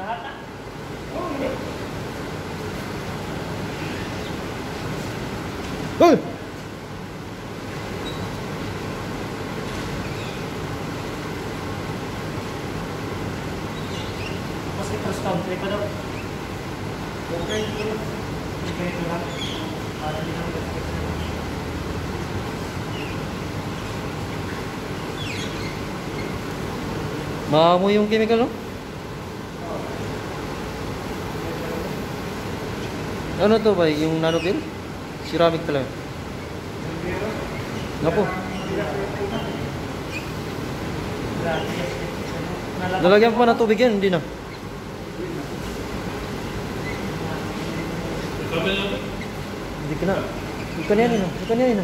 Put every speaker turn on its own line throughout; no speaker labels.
Lahat na. Cross country pa daw. Okay. Hindi lang. Para hindi naman gasgas.
Maamoy yung chemical, no? Ano to ba? Yung nanopil? Ceramic talaga. Napo.
Nalagay.
Lalagyan pa na tubig yan, hindi na. Hindi ka na. Na yan, hindi ka na yan.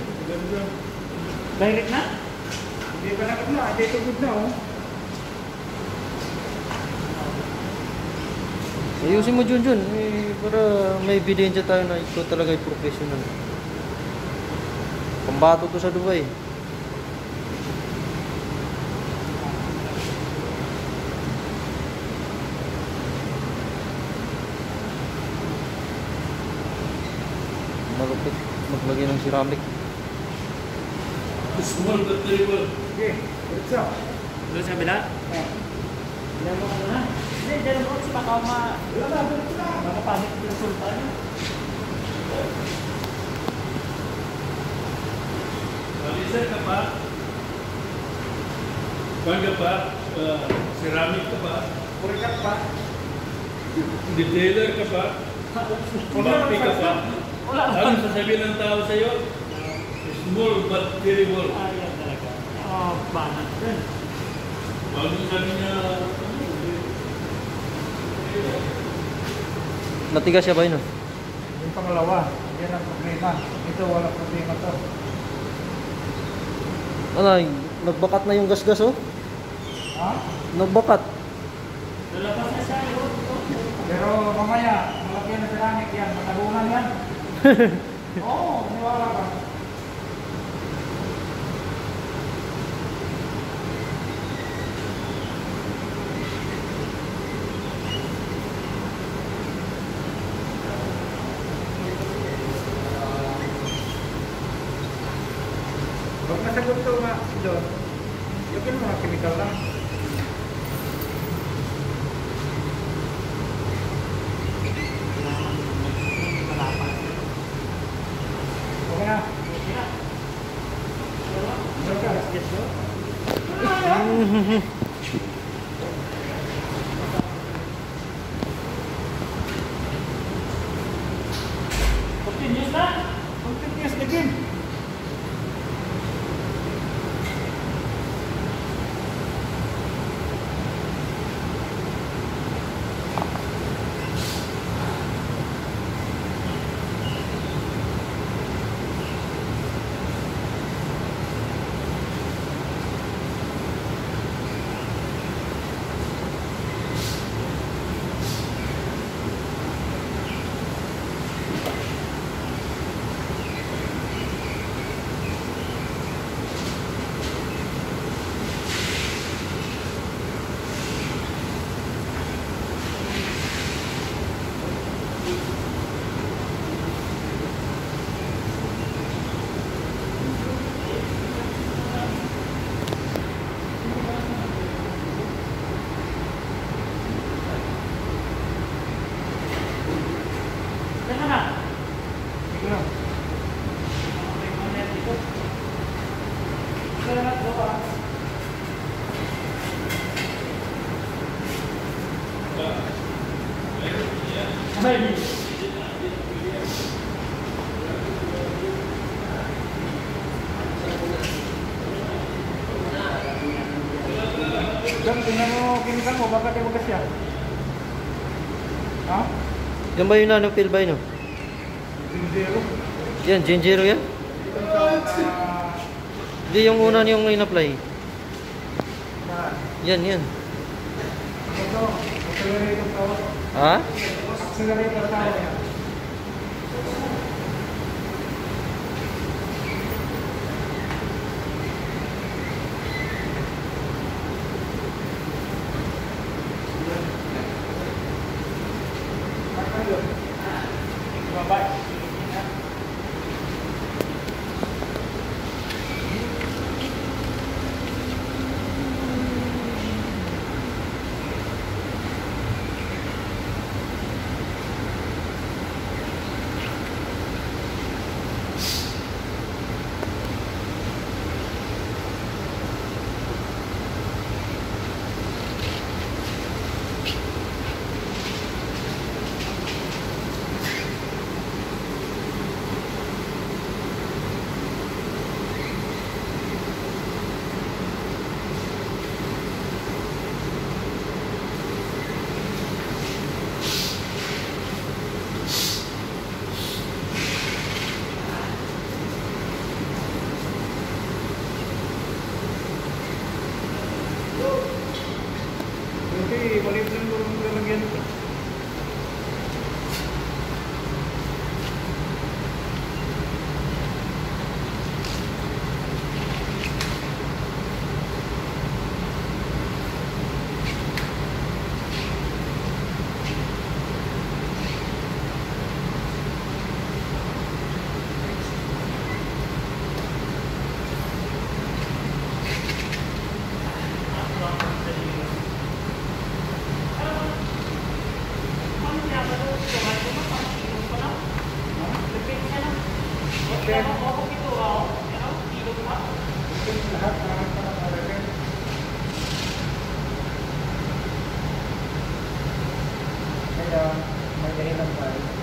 Direct na?
Hindi pa nakap na, hindi tugod na oh.
Ayusin mo Jun Jun, eh, para may ebidensya tayo na ito talaga ay professional. Pambato to sa Dubai. Malupit maglagay ng ceramic.
Small but terrible.
Sige, what's up?
Doon sa kabila?
Ah,
Diyan mo ka na. Hindi, diyan mo kasi baka ma... Baka pangit yung resulta niya.
Palisan ka pa. Ka pa. Uh, ceramic ka pa.
Purikat pa.
Detailer ka pa. Pumampi ka pa.
Wala na.
Ano sasabihin ng tao sa'yo? Small but terrible.
Ayan talaga. Oh, banat din.
Bago sabi niya,
Natigas siya ba yun? oh?
Yung pangalawa, yan ang problema. Ito, wala problema to.
Ano, nagbakat na yung gasgas oh.
Ha?
Nagbakat.
Lalabas na siya. yun.
Pero mamaya, malaki na ceramic yan. Matabunan yan. Oo, niwala ka. Huwag nasagot to nga doon. Yung mga chemical lang. Okay Dam, tingnan mo chemical mo, baka di bukas yan. Ha?
Yan ba yung nanopil ba yun?
Zero.
Yan, ginger yan? Hindi yung una niyong in-apply.
na,
Yan, yan.
ito, accelerator tawag.
Ha?
Accelerator tawag yan.
Bye-bye. Oke, boleh bilang turun ke ito. Lahat
dahilan tayo.